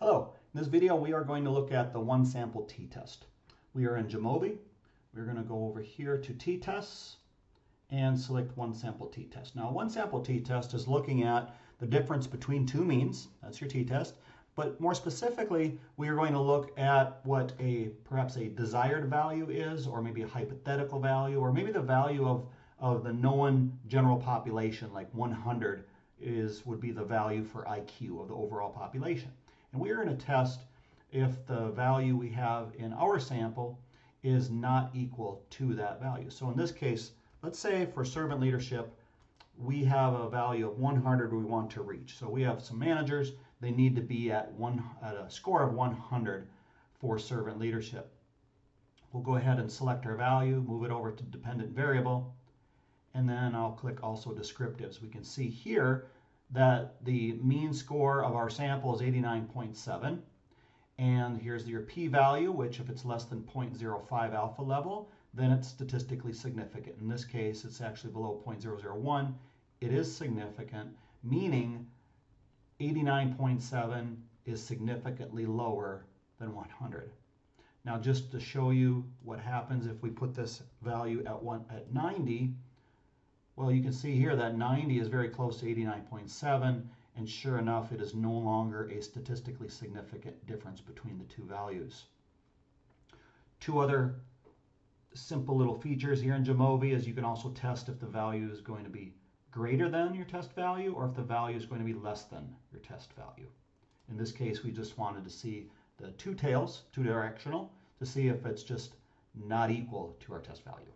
Hello, in this video we are going to look at the one sample t-test. We are in Jamovi. We're going to go over here to t-tests and select one sample t-test. Now one sample t-test is looking at the difference between two means, that's your t-test, but more specifically we are going to look at what a perhaps a desired value is or maybe a hypothetical value or maybe the value of, of the known general population like 100 is would be the value for IQ of the overall population. And we are going to test if the value we have in our sample is not equal to that value. So in this case, let's say for servant leadership, we have a value of 100 we want to reach. So we have some managers, they need to be at one at a score of 100 for servant leadership. We'll go ahead and select our value, move it over to dependent variable, and then I'll click also descriptives. We can see here that the mean score of our sample is 89.7. And here's your p-value, which if it's less than 0.05 alpha level, then it's statistically significant. In this case, it's actually below 0.001. It is significant, meaning 89.7 is significantly lower than 100. Now, just to show you what happens if we put this value at, one, at 90, well, you can see here that 90 is very close to 89.7, and sure enough, it is no longer a statistically significant difference between the two values. Two other simple little features here in Jamovi is you can also test if the value is going to be greater than your test value or if the value is going to be less than your test value. In this case, we just wanted to see the two tails, two directional, to see if it's just not equal to our test value.